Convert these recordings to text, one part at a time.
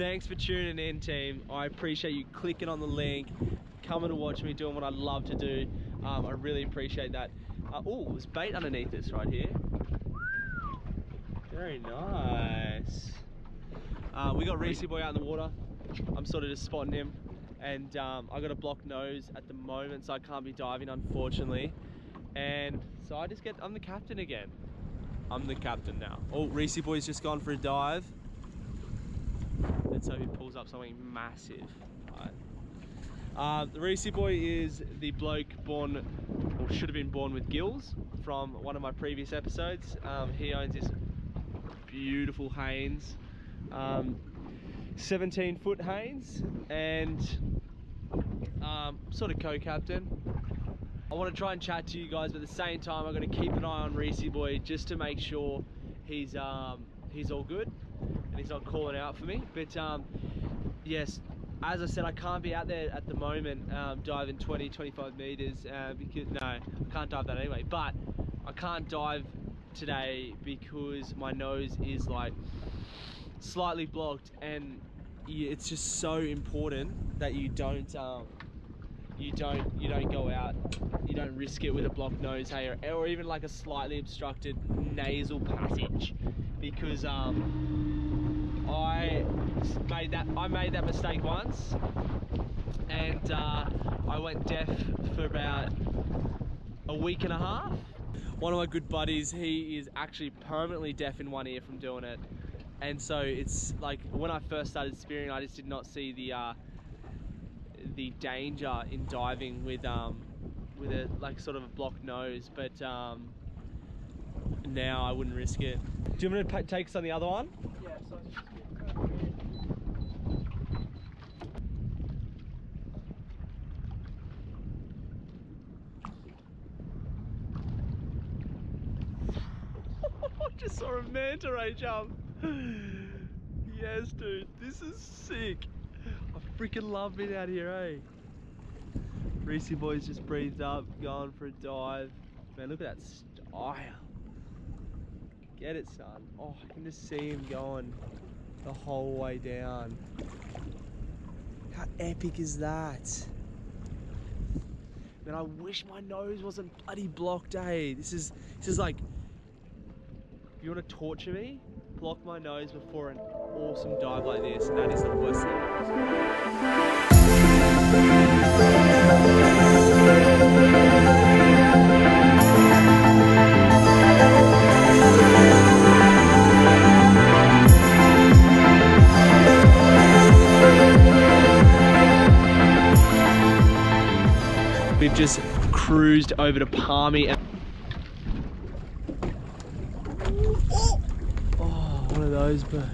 Thanks for tuning in, team. I appreciate you clicking on the link, coming to watch me doing what I love to do. Um, I really appreciate that. Uh, oh, there's bait underneath this right here. Very nice. Uh, we got Rees Boy out in the water. I'm sort of just spotting him. And um, I got a blocked nose at the moment, so I can't be diving, unfortunately. And so I just get, I'm the captain again. I'm the captain now. Oh, Rees Boy's just gone for a dive. Hope he pulls up something massive. Uh, the Rees Boy is the bloke born, or should have been born with gills from one of my previous episodes. Um, he owns this beautiful Haines, um, 17 foot Haines, and um, sort of co-captain. I want to try and chat to you guys, but at the same time, I'm going to keep an eye on Rees Boy just to make sure he's um, he's all good and he's not calling out for me. But um, yes, as I said, I can't be out there at the moment um, diving 20, 25 meters uh, because no, I can't dive that anyway. But I can't dive today because my nose is like slightly blocked, and it's just so important that you don't um, you don't you don't go out you don't risk it with a blocked nose hey or, or even like a slightly obstructed nasal passage because um I made that I made that mistake once and uh, I went deaf for about a week and a half. One of my good buddies he is actually permanently deaf in one ear from doing it. And so it's like when I first started spearing I just did not see the uh, the danger in diving with um, with a like sort of a blocked nose, but um, now I wouldn't risk it. Do you want me to take us on the other one? Yeah, so Just saw a manta ray jump. yes, dude, this is sick. I freaking love being out here, eh? Rees boys just breathed up, going for a dive. Man, look at that style. Get it, son. Oh, I can just see him going the whole way down. How epic is that? Man, I wish my nose wasn't bloody blocked, eh? This is this is like if you want to torture me, block my nose before an awesome dive like this, and that is the worst thing. Just cruised over to Palmy and Oh, oh one of those, but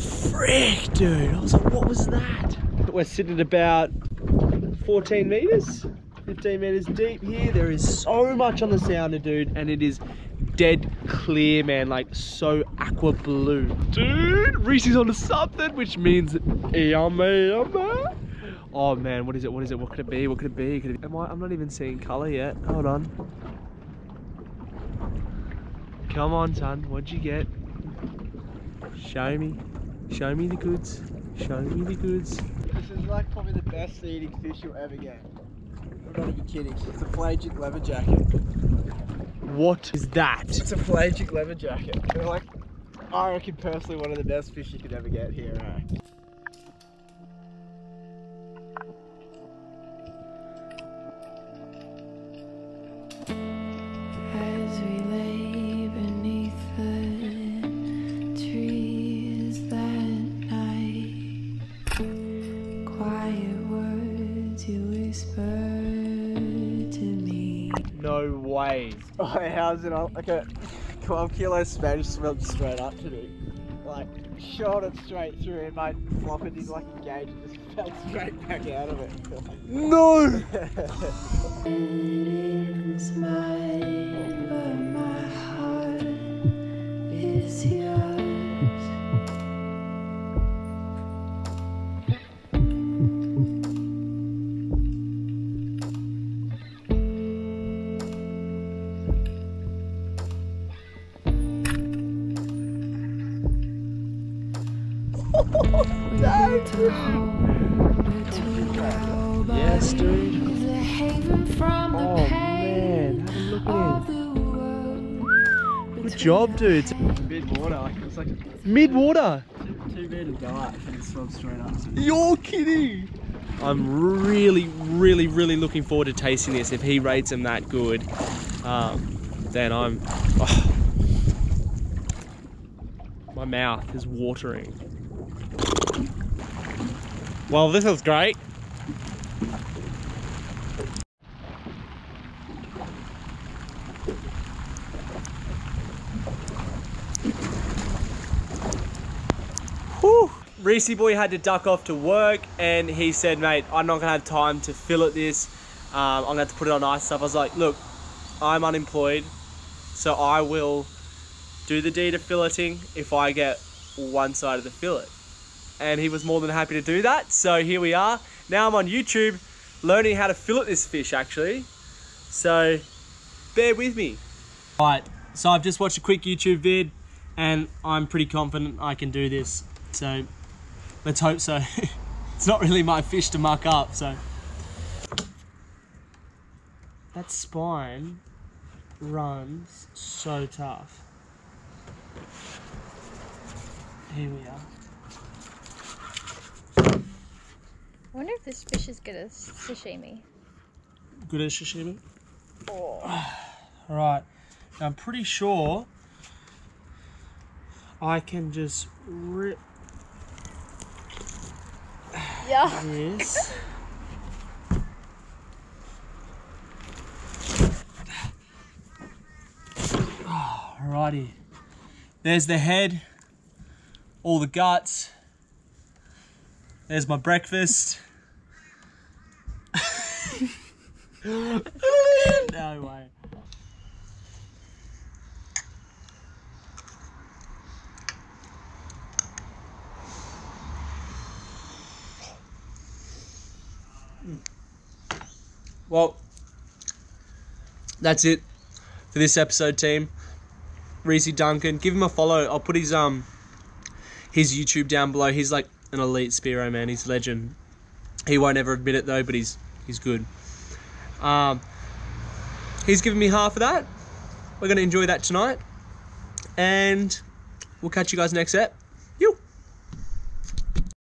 frick, dude! I was like, what was that? We're sitting at about 14 meters, 15 meters deep here. There is so much on the sounder, dude, and it is dead clear, man. Like so aqua blue, dude. Rees's onto something, which means yummy, yummy. Oh man, what is it? What is it? What could it be? What could it be? Could it be? Am I? I'm not even seeing color yet. Hold on. Come on, son. What'd you get? Show me. Show me the goods. Show me the goods. This is like probably the best eating fish you'll ever get. I'm not even kidding. It's a pelagic leather jacket. What is that? It's a pelagic leather jacket. They're like, I reckon personally one of the best fish you could ever get here. Eh? No way. Oh, how's it on? Like a 12 kilo Spanish swelled straight up to me. Like, shot it straight through and mate flopped it into like a gauge and just fell straight back out of it. No! Waiting to hold her to grow, but Yes, dude. he's a haven from the Oh man, have a look at him. Good job, dude. Mid water, like it's like Mid water. two, meters dark and it straight up. You're kidding. I'm really, really, really looking forward to tasting this. If he rates him that good, um, then I'm. oh. My mouth is watering. Well, this is great. Whew. Rees boy had to duck off to work and he said, mate, I'm not gonna have time to fillet this. Um, I'm gonna have to put it on ice stuff. I was like, look, I'm unemployed, so I will do the deed of filleting if I get one side of the fillet. And he was more than happy to do that. So here we are. Now I'm on YouTube learning how to fillet this fish actually. So bear with me. Right, so I've just watched a quick YouTube vid and I'm pretty confident I can do this. So let's hope so. it's not really my fish to muck up, so. That spine runs so tough. Here we are. I wonder if this fish is good as sashimi. Good as sashimi. All right. Now I'm pretty sure I can just rip Yeah. this. Alrighty. There's the head, all the guts. There's my breakfast. no way. Well, that's it for this episode, team. Rees Duncan, give him a follow. I'll put his um his YouTube down below. He's like an elite spearo man. He's legend. He won't ever admit it though, but he's he's good. Um, he's given me half of that. We're gonna enjoy that tonight, and we'll catch you guys next ep.